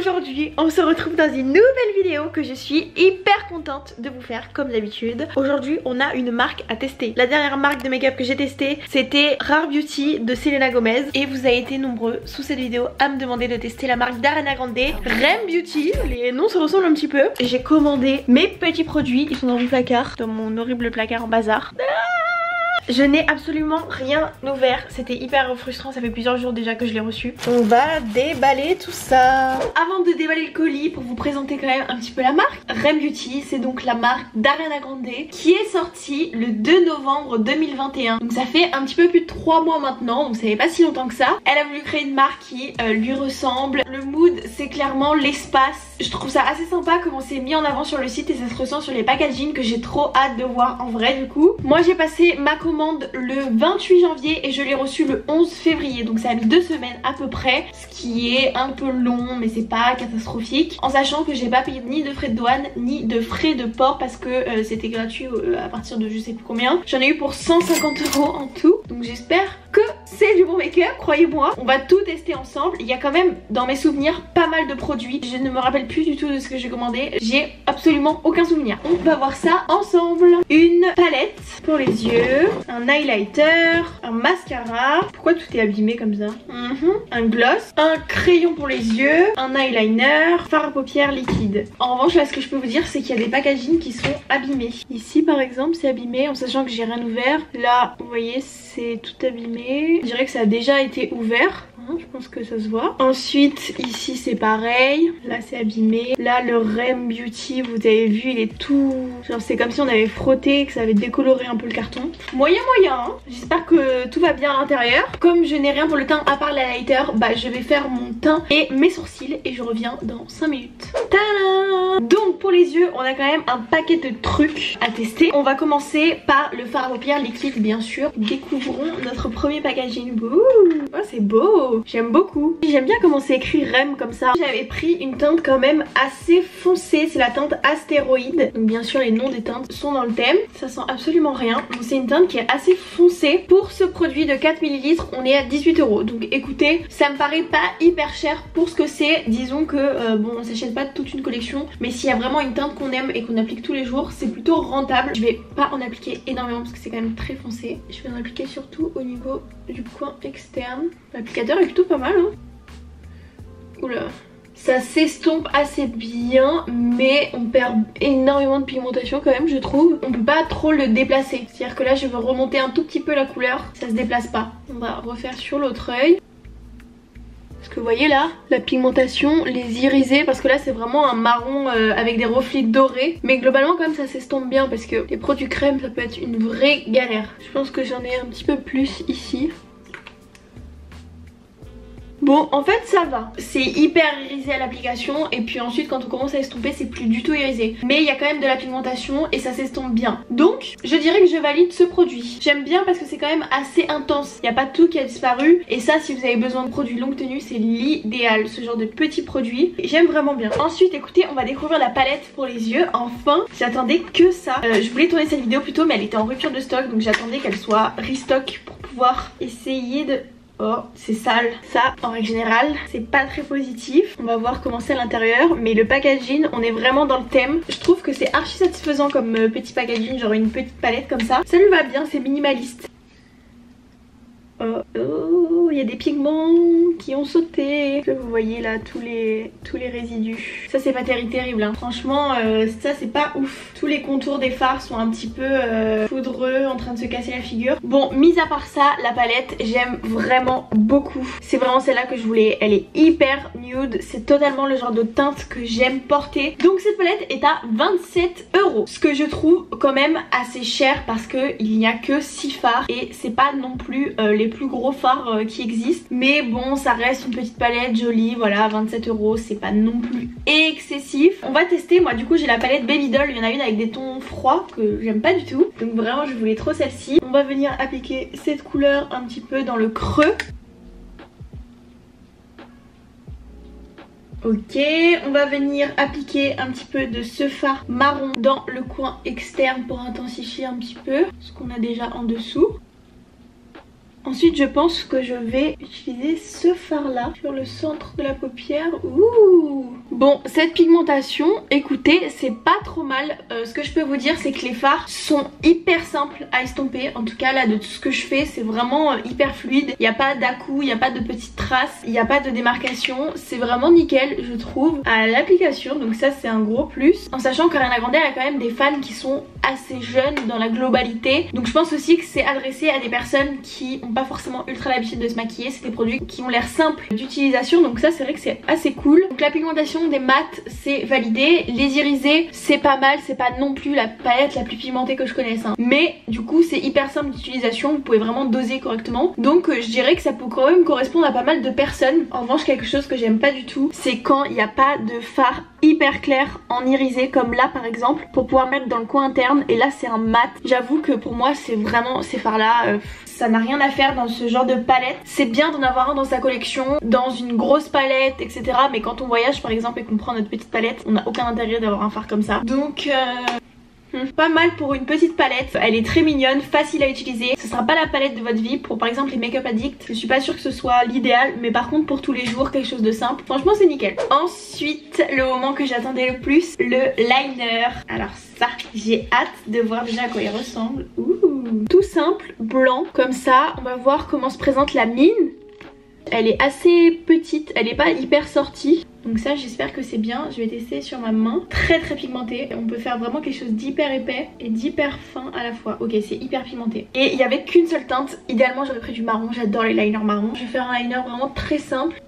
Aujourd'hui on se retrouve dans une nouvelle vidéo que je suis hyper contente de vous faire comme d'habitude. Aujourd'hui on a une marque à tester. La dernière marque de make-up que j'ai testée c'était Rare Beauty de Selena Gomez. Et vous avez été nombreux sous cette vidéo à me demander de tester la marque d'Arena Grande Rem Beauty, les noms se ressemblent un petit peu. J'ai commandé mes petits produits, ils sont dans mon placard, dans mon horrible placard en bazar. Ah je n'ai absolument rien ouvert. C'était hyper frustrant. Ça fait plusieurs jours déjà que je l'ai reçu. On va déballer tout ça. Avant de déballer le colis, pour vous présenter quand même un petit peu la marque. Rem Beauty, c'est donc la marque d'Ariana Grande qui est sortie le 2 novembre 2021. Donc ça fait un petit peu plus de 3 mois maintenant. Donc ça fait pas si longtemps que ça. Elle a voulu créer une marque qui euh, lui ressemble. Le mood, c'est clairement l'espace je trouve ça assez sympa comment c'est mis en avant sur le site et ça se ressent sur les packaging que j'ai trop hâte de voir en vrai du coup. Moi j'ai passé ma le 28 janvier et je l'ai reçue le 11 février. Donc ça a mis deux semaines à peu près ce qui est un peu long mais c'est pas catastrophique. En sachant que j'ai pas payé ni de frais de douane ni de frais de port parce que euh, c'était gratuit euh, à partir de je sais plus combien. J'en ai eu pour 150 euros en tout. Donc j'espère que c'est du bon make-up, croyez-moi. On va tout tester ensemble. Il y a quand même dans mes souvenirs pas mal de produits. Je ne me rappelle plus du tout de ce que j'ai commandé. J'ai absolument aucun souvenir. On va voir ça ensemble. Une palette pour les yeux, un highlighter, un mascara. Pourquoi tout est abîmé comme ça mhm. Un gloss, un crayon pour les yeux, un eyeliner, fard à paupières liquide. En revanche, là, ce que je peux vous dire, c'est qu'il y a des packaging qui sont abîmés. Ici, par exemple, c'est abîmé en sachant que j'ai rien ouvert. Là, vous voyez, c'est tout abîmé. Je dirais que ça a déjà été ouvert. Hein, je pense que ça se voit. Ensuite, ici c'est pareil. Là c'est abîmé. Là le Rem Beauty, vous avez vu, il est tout... Genre c'est comme si on avait frotté, que ça avait décoloré un peu le carton. Moyen moyen, hein. j'espère que tout va bien à l'intérieur. Comme je n'ai rien pour le teint à part la lighter, bah je vais faire mon teint et mes sourcils et je reviens dans 5 minutes. Tadam Donc pour les yeux, on a quand même un paquet de trucs à tester. On va commencer par le fard à paupières liquide bien sûr. Découvrons notre premier packaging. Oh, c'est beau J'aime beaucoup. J'aime bien comment c'est écrit REM comme ça. J'avais pris une teinte quand même assez foncée. C'est la teinte astéroïde. Donc bien sûr les noms des teintes sont dans le thème. Ça sent absolument rien. Donc c'est une teinte qui est assez foncée. Pour ce produit de 4 ml on est à 18 euros. Donc écoutez ça me paraît pas hyper cher pour ce que c'est. Disons que euh, bon on s'achète pas toute une collection. Mais s'il y a vraiment une teinte qu'on aime et qu'on applique tous les jours c'est plutôt rentable. Je vais pas en appliquer énormément parce que c'est quand même très foncé. Je vais en appliquer surtout au niveau du coin externe. L'applicateur est plutôt pas mal. Hein. Oula. Ça s'estompe assez bien mais on perd énormément de pigmentation quand même je trouve. On peut pas trop le déplacer. C'est-à-dire que là je veux remonter un tout petit peu la couleur. Ça se déplace pas. On va refaire sur l'autre œil. Parce que vous voyez là, la pigmentation, les irisés, parce que là c'est vraiment un marron euh, avec des reflets dorés. Mais globalement quand même ça s'estompe bien parce que les produits crème ça peut être une vraie galère. Je pense que j'en ai un petit peu plus ici. En fait ça va. C'est hyper irisé à l'application Et puis ensuite quand on commence à estomper c'est plus du tout irisé. Mais il y a quand même de la pigmentation Et ça s'estompe bien. Donc je dirais que je valide ce produit. J'aime bien parce que c'est quand même assez intense. Il n'y a pas tout qui a disparu Et ça si vous avez besoin de produits longue tenue C'est l'idéal ce genre de petits produits. J'aime vraiment bien. Ensuite écoutez on va découvrir la palette pour les yeux. Enfin j'attendais que ça. Euh, Je voulais tourner cette vidéo plus tôt mais elle était en rupture de stock Donc j'attendais qu'elle soit restock Pour pouvoir essayer de Oh, c'est sale. Ça, en règle générale, c'est pas très positif. On va voir comment c'est à l'intérieur. Mais le packaging, on est vraiment dans le thème. Je trouve que c'est archi satisfaisant comme euh, petit packaging, genre une petite palette comme ça. Ça lui va bien, c'est minimaliste. Oh, oh, il y a des pigments qui ont sauté. Vous voyez là tous les, tous les résidus. Ça c'est pas terrible. Hein. Franchement, euh, ça c'est pas ouf. Tous les contours des fards sont un petit peu euh, foudreux, en train de se casser la figure. Bon, mis à part ça, la palette, j'aime vraiment beaucoup. C'est vraiment celle-là que je voulais. Elle est hyper nude. C'est totalement le genre de teinte que j'aime porter. Donc cette palette est à 27 euros. Ce que je trouve quand même assez cher parce qu'il n'y a que 6 fards et c'est pas non plus euh, les plus gros fards euh, qui existent. Mais bon, ça reste une petite palette jolie, voilà, 27 euros, c'est pas non plus excessif. On va tester, moi du coup j'ai la palette Baby Doll, il y en a une avec des tons froids que j'aime pas du tout. Donc vraiment je voulais trop celle-ci. On va venir appliquer cette couleur un petit peu dans le creux. Ok, on va venir appliquer un petit peu de ce fard marron dans le coin externe pour intensifier un petit peu ce qu'on a déjà en dessous. Ensuite je pense que je vais utiliser ce fard là sur le centre de la paupière. Ouh Bon cette pigmentation, écoutez c'est pas trop mal. Euh, ce que je peux vous dire c'est que les fards sont hyper simples à estomper. En tout cas là de tout ce que je fais c'est vraiment euh, hyper fluide. Il n'y a pas d'à-coup, il n'y a pas de petites traces, il n'y a pas de démarcation. C'est vraiment nickel je trouve à l'application donc ça c'est un gros plus. En sachant qu'Ariana Grande a quand même des fans qui sont assez jeunes dans la globalité. Donc je pense aussi que c'est adressé à des personnes qui n'ont pas forcément ultra l'habitude de se maquiller. C'est des produits qui ont l'air simples d'utilisation donc ça c'est vrai que c'est assez cool. Donc la pigmentation des mat c'est validé. Les irisés c'est pas mal, c'est pas non plus la palette la plus pigmentée que je connaisse. Hein. Mais du coup c'est hyper simple d'utilisation, vous pouvez vraiment doser correctement. Donc euh, je dirais que ça peut quand même correspondre à pas mal de personnes. En revanche quelque chose que j'aime pas du tout c'est quand il n'y a pas de fard hyper clair en irisé comme là par exemple pour pouvoir mettre dans le coin interne et là c'est un mat. J'avoue que pour moi c'est vraiment ces fards là euh, ça n'a rien à faire dans ce genre de palette. C'est bien d'en avoir un dans sa collection, dans une grosse palette, etc. Mais quand on voyage par exemple et qu'on prend notre petite palette, on n'a aucun intérêt d'avoir un fard comme ça. Donc euh, Hmm. Pas mal pour une petite palette, elle est très mignonne, facile à utiliser. Ce sera pas la palette de votre vie pour par exemple les make-up addicts. Je suis pas sûre que ce soit l'idéal, mais par contre pour tous les jours, quelque chose de simple. Franchement c'est nickel. Ensuite, le moment que j'attendais le plus, le liner. Alors ça, j'ai hâte de voir déjà à quoi il ressemble. Ouh. Tout simple, blanc, comme ça. On va voir comment se présente la mine. Elle est assez petite, elle est pas hyper sortie. Donc ça j'espère que c'est bien, je vais tester sur ma main. Très très pigmenté, on peut faire vraiment quelque chose d'hyper épais et d'hyper fin à la fois. Ok c'est hyper pigmenté. Et il n'y avait qu'une seule teinte, idéalement j'aurais pris du marron, j'adore les liners marron. Je vais faire un liner vraiment très simple.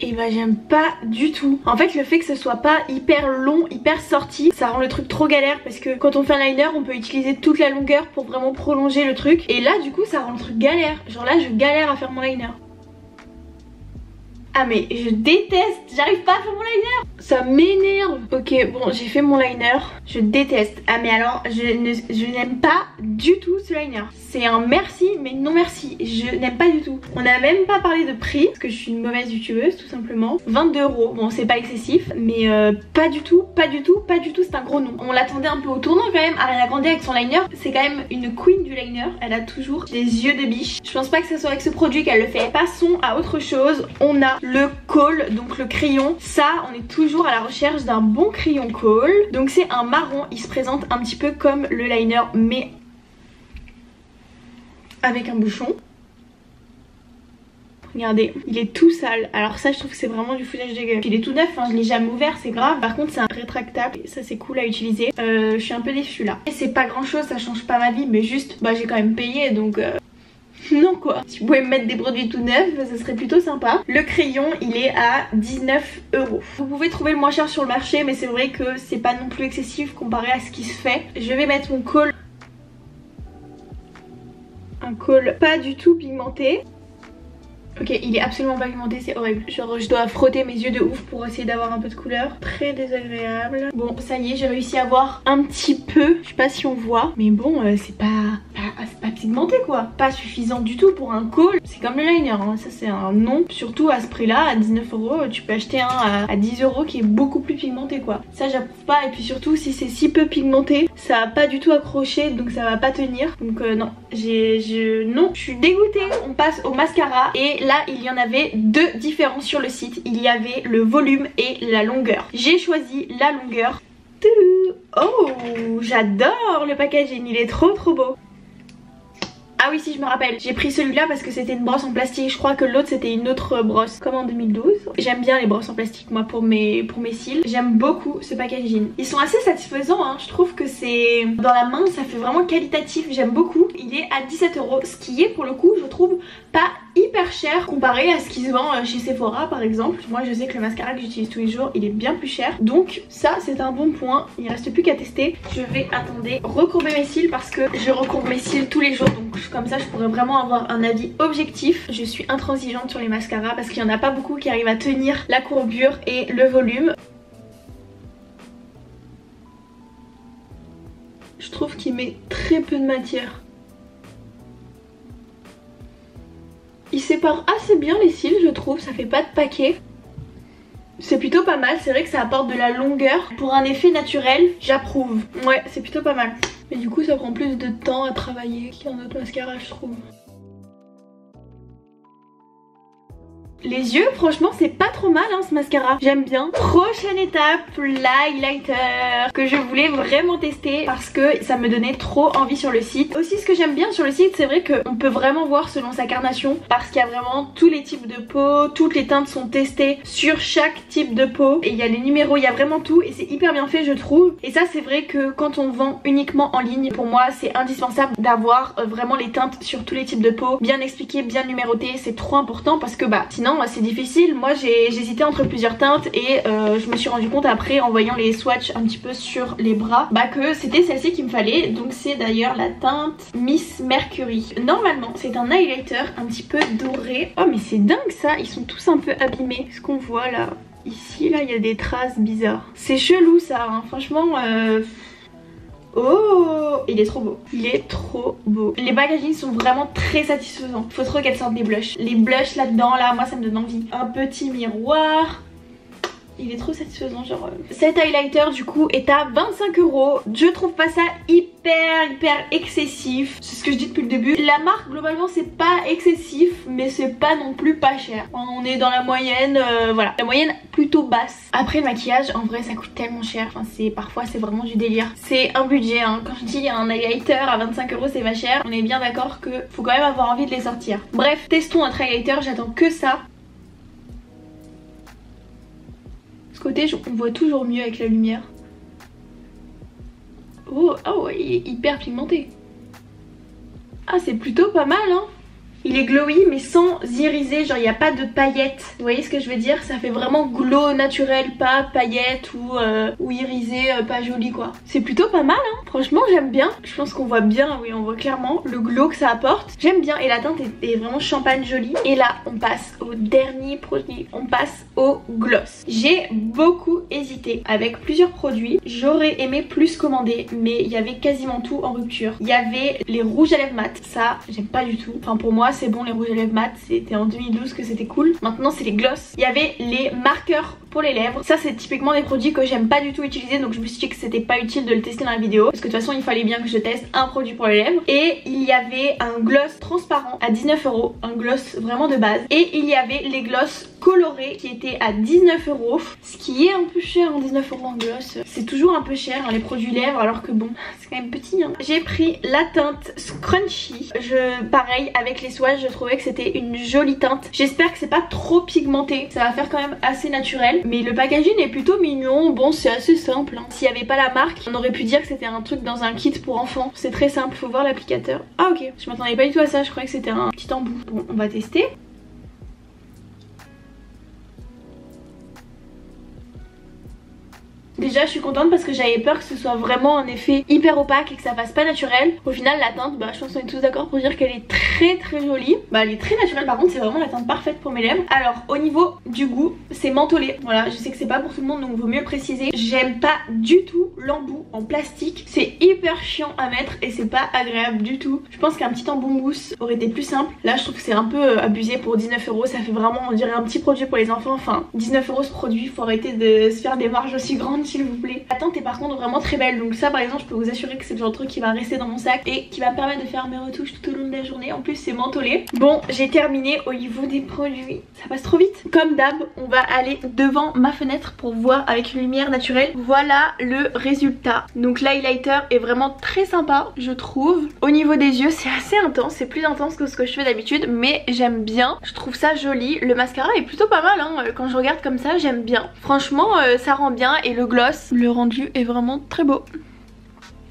et bah j'aime pas du tout. En fait le fait que ce soit pas hyper long, hyper sorti, ça rend le truc trop galère parce que quand on fait un liner on peut utiliser toute la longueur pour vraiment prolonger le truc et là du coup ça rend le truc galère. Genre là je galère à faire mon liner. Ah mais je déteste, j'arrive pas à faire mon liner. Ça m'énerve. Ok bon j'ai fait mon liner, je déteste. Ah mais alors je n'aime pas du tout ce liner. C'est un merci mais non merci, je n'aime pas du tout. On n'a même pas parlé de prix parce que je suis une mauvaise youtubeuse tout simplement. 22 euros, bon c'est pas excessif mais euh, pas du tout, pas du tout, pas du tout. C'est un gros nom. On l'attendait un peu au tournant quand même, Ariana Grande avec son liner c'est quand même une queen du liner. Elle a toujours des yeux de biche. Je pense pas que ce soit avec ce produit qu'elle le fait. Passons à autre chose, on a le col, donc le crayon. Ça, on est toujours à la recherche d'un bon crayon col. Donc c'est un marron, il se présente un petit peu comme le liner, mais avec un bouchon. Regardez, il est tout sale. Alors ça, je trouve que c'est vraiment du foutage de gueule. Il est tout neuf, hein, je l'ai jamais ouvert, c'est grave. Par contre, c'est un rétractable. Ça, c'est cool à utiliser. Euh, je suis un peu déçue là. Et c'est pas grand chose, ça change pas ma vie, mais juste, bah j'ai quand même payé, donc... Euh, non quoi. Si vous pouvez me mettre des produits tout neufs, ce serait plutôt sympa. Le crayon, il est à 19 euros. Vous pouvez trouver le moins cher sur le marché, mais c'est vrai que c'est pas non plus excessif comparé à ce qui se fait. Je vais mettre mon col un col pas du tout pigmenté Ok, il est absolument pigmenté, c'est horrible. Genre, je dois frotter mes yeux de ouf pour essayer d'avoir un peu de couleur. Très désagréable. Bon, ça y est, j'ai réussi à avoir un petit peu. Je sais pas si on voit, mais bon, euh, c'est pas, pas, pas pigmenté quoi. Pas suffisant du tout pour un col. C'est comme le liner, hein. ça c'est un nom. Surtout à ce prix-là, à 19 euros, tu peux acheter un à, à 10 euros qui est beaucoup plus pigmenté quoi. Ça, j'approuve pas. Et puis surtout, si c'est si peu pigmenté, ça va pas du tout accroché, donc ça va pas tenir. Donc euh, non, j'ai, je, non, je suis dégoûtée. On passe au mascara et là il y en avait deux différents sur le site. Il y avait le volume et la longueur. J'ai choisi la longueur. Oh, j'adore le packaging, il est trop trop beau. Ah oui si je me rappelle, j'ai pris celui-là parce que c'était une brosse en plastique, je crois que l'autre c'était une autre brosse comme en 2012. J'aime bien les brosses en plastique moi pour mes, pour mes cils, j'aime beaucoup ce packaging. Ils sont assez satisfaisants, hein. je trouve que c'est dans la main ça fait vraiment qualitatif, j'aime beaucoup. Il est à 17 euros, ce qui est pour le coup je trouve pas hyper cher comparé à ce qui se vend euh, chez Sephora par exemple. Moi je sais que le mascara que j'utilise tous les jours il est bien plus cher. Donc ça c'est un bon point. Il reste plus qu'à tester. Je vais attendez recourber mes cils parce que je recourbe mes cils tous les jours. Donc comme ça je pourrais vraiment avoir un avis objectif. Je suis intransigeante sur les mascaras parce qu'il n'y en a pas beaucoup qui arrivent à tenir la courbure et le volume. Je trouve qu'il met très peu de matière. Il sépare assez bien les cils je trouve, ça fait pas de paquet. C'est plutôt pas mal, c'est vrai que ça apporte de la longueur. Pour un effet naturel, j'approuve. Ouais, c'est plutôt pas mal. Mais du coup ça prend plus de temps à travailler qu'un autre mascara je trouve. Les yeux, franchement, c'est pas trop mal hein, ce mascara. J'aime bien. Prochaine étape, l'highlighter que je voulais vraiment tester parce que ça me donnait trop envie sur le site. Aussi, ce que j'aime bien sur le site, c'est vrai qu'on peut vraiment voir selon sa carnation parce qu'il y a vraiment tous les types de peau, toutes les teintes sont testées sur chaque type de peau et il y a les numéros, il y a vraiment tout et c'est hyper bien fait, je trouve. Et ça, c'est vrai que quand on vend uniquement en ligne, pour moi, c'est indispensable d'avoir euh, vraiment les teintes sur tous les types de peau, bien expliquées, bien numérotées. C'est trop important parce que bah sinon c'est difficile. Moi j'ai hésité entre plusieurs teintes et euh, je me suis rendu compte après en voyant les swatchs un petit peu sur les bras bah que c'était celle-ci qu'il me fallait. Donc c'est d'ailleurs la teinte Miss Mercury. Normalement c'est un highlighter un petit peu doré. Oh mais c'est dingue ça, ils sont tous un peu abîmés. Ce qu'on voit là, ici là il y a des traces bizarres. C'est chelou ça, hein. franchement... Euh... Oh Il est trop beau. Il est trop beau. Les packaging sont vraiment très satisfaisants. Faut trop qu'elles sortent des blushs. Les blushs là-dedans, là, moi ça me donne envie. Un petit miroir. Il est trop satisfaisant genre. Euh. Cet highlighter du coup est à 25 euros. Je trouve pas ça hyper hyper excessif. C'est ce que je dis depuis le début. La marque globalement c'est pas excessif mais c'est pas non plus pas cher. On est dans la moyenne, euh, voilà. La moyenne plutôt basse. Après maquillage en vrai ça coûte tellement cher. Enfin parfois c'est vraiment du délire. C'est un budget hein. Quand je dis un highlighter à 25 euros c'est pas cher. On est bien d'accord que faut quand même avoir envie de les sortir. Bref testons un highlighter. J'attends que ça. On voit toujours mieux avec la lumière. Oh, oh, il est hyper pigmenté. Ah, c'est plutôt pas mal, hein il est glowy mais sans iriser, genre il n'y a pas de paillettes. Vous voyez ce que je veux dire? Ça fait vraiment glow naturel, pas paillettes ou, euh, irisé, euh, pas joli quoi. C'est plutôt pas mal hein Franchement j'aime bien. Je pense qu'on voit bien, oui on voit clairement le glow que ça apporte. J'aime bien et la teinte est, vraiment champagne jolie. Et là on passe au dernier produit, on passe au gloss. J'ai beaucoup hésité avec plusieurs produits. J'aurais aimé plus commander mais il y avait quasiment tout en rupture. Il y avait les rouges à lèvres mat, ça j'aime pas du tout. Enfin pour moi c'est bon les rouges à lèvres mat c'était en 2012 que c'était cool. Maintenant c'est les gloss il y avait les marqueurs les lèvres ça c'est typiquement des produits que j'aime pas du tout utiliser donc je me suis dit que c'était pas utile de le tester dans la vidéo parce que de toute façon il fallait bien que je teste un produit pour les lèvres et il y avait un gloss transparent à 19 euros un gloss vraiment de base et il y avait les gloss colorés qui étaient à 19 euros ce qui est un peu cher en 19 euros en gloss c'est toujours un peu cher hein, les produits lèvres alors que bon c'est quand même petit hein. j'ai pris la teinte scrunchy je pareil avec les soins je trouvais que c'était une jolie teinte. J'espère que c'est pas trop pigmenté, ça va faire quand même assez naturel. Mais le packaging est plutôt mignon, bon c'est assez simple. Hein. S'il y avait pas la marque, on aurait pu dire que c'était un truc dans un kit pour enfants. C'est très simple, faut voir l'applicateur. Ah ok, je m'attendais pas du tout à ça, je croyais que c'était un petit embout. Bon, on va tester. Déjà je suis contente parce que j'avais peur que ce soit vraiment un effet hyper opaque et que ça fasse pas naturel. Au final la teinte, bah je pense qu'on est tous d'accord pour dire qu'elle est très très jolie. Bah elle est très naturelle par contre c'est vraiment la teinte parfaite pour mes lèvres. Alors au niveau du goût c'est mentholé. Voilà je sais que c'est pas pour tout le monde donc vaut mieux préciser. J'aime pas du tout l'embout en plastique. C'est hyper chiant à mettre et c'est pas agréable du tout. Je pense qu'un petit embout mousse aurait été plus simple. Là je trouve que c'est un peu euh, abusé pour 19 euros. Ça fait vraiment on dirait un petit produit pour les enfants. Enfin 19 euros ce produit faut arrêter de se faire des marges aussi grandes s'il vous plaît. La teinte est par contre vraiment très belle donc ça par exemple je peux vous assurer que c'est le genre de truc qui va rester dans mon sac et qui va me permettre de faire mes retouches tout au long de la journée. En plus c'est mentholé. Bon j'ai terminé au niveau des produits. Ça passe trop vite. Comme d'hab on va aller devant ma fenêtre pour voir avec une lumière naturelle. Voilà le résultat. Donc l'highlighter est vraiment très sympa je trouve. Au niveau des yeux c'est assez intense, c'est plus intense que ce que je fais d'habitude mais j'aime bien. Je trouve ça joli. Le mascara est plutôt pas mal hein. quand je regarde comme ça j'aime bien. Franchement euh, ça rend bien et le le rendu est vraiment très beau.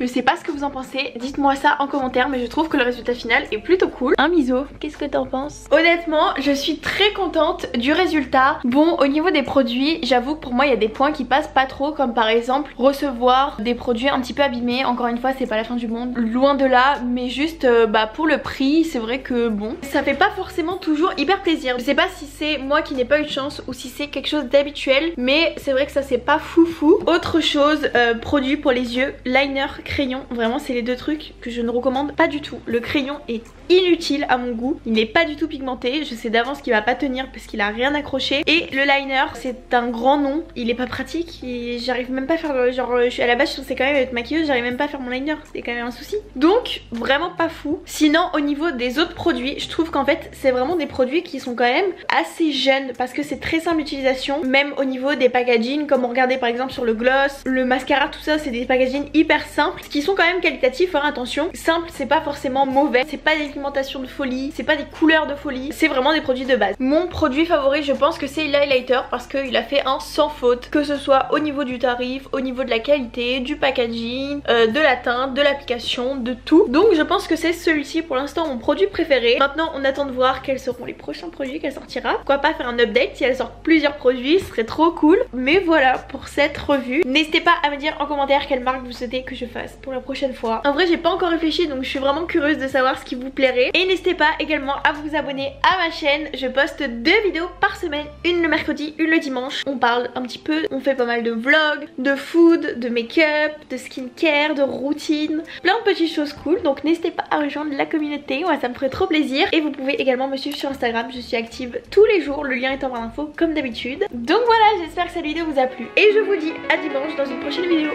Je sais pas ce que vous en pensez, dites-moi ça en commentaire mais je trouve que le résultat final est plutôt cool. Un miso, qu'est-ce que t'en penses? Honnêtement, je suis très contente du résultat. Bon, au niveau des produits, j'avoue que pour moi il y a des points qui passent pas trop comme par exemple recevoir des produits un petit peu abîmés. Encore une fois, c'est pas la fin du monde, loin de là, mais juste euh, bah pour le prix, c'est vrai que bon, ça fait pas forcément toujours hyper plaisir. Je sais pas si c'est moi qui n'ai pas eu de chance ou si c'est quelque chose d'habituel, mais c'est vrai que ça c'est pas foufou. Autre chose, euh, produit pour les yeux, liner crayon. Vraiment c'est les deux trucs que je ne recommande pas du tout. Le crayon est inutile à mon goût. Il n'est pas du tout pigmenté. Je sais d'avance qu'il va pas tenir parce qu'il a rien accroché. Et le liner, c'est un grand nom. Il est pas pratique. J'arrive même pas à faire. Genre, je suis à la base, je pensais quand même être maquilleuse. J'arrive même pas à faire mon liner. C'est quand même un souci. Donc, vraiment pas fou. Sinon, au niveau des autres produits, je trouve qu'en fait, c'est vraiment des produits qui sont quand même assez jeunes parce que c'est très simple d'utilisation. Même au niveau des packaging, comme on regardait par exemple sur le gloss, le mascara, tout ça, c'est des packaging hyper simples qui sont quand même qualitatifs. Hein, attention, simple, c'est pas forcément mauvais. C'est pas des de folie, c'est pas des couleurs de folie, c'est vraiment des produits de base. Mon produit favori je pense que c'est l'highlighter parce qu'il a fait un sans faute, que ce soit au niveau du tarif, au niveau de la qualité, du packaging, euh, de la teinte, de l'application, de tout. Donc je pense que c'est celui-ci pour l'instant mon produit préféré. Maintenant on attend de voir quels seront les prochains produits qu'elle sortira. Pourquoi pas faire un update si elle sort plusieurs produits, ce serait trop cool. Mais voilà pour cette revue. N'hésitez pas à me dire en commentaire quelle marque vous souhaitez que je fasse pour la prochaine fois. En vrai j'ai pas encore réfléchi donc je suis vraiment curieuse de savoir ce qui vous plaît et n'hésitez pas également à vous abonner à ma chaîne. Je poste deux vidéos par semaine, une le mercredi, une le dimanche. On parle un petit peu, on fait pas mal de vlogs, de food, de make-up, de skincare, de routine, plein de petites choses cool. Donc n'hésitez pas à rejoindre la communauté, ça me ferait trop plaisir. Et vous pouvez également me suivre sur Instagram, je suis active tous les jours, le lien est en barre d'infos comme d'habitude. Donc voilà, j'espère que cette vidéo vous a plu et je vous dis à dimanche dans une prochaine vidéo.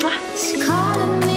Mwah.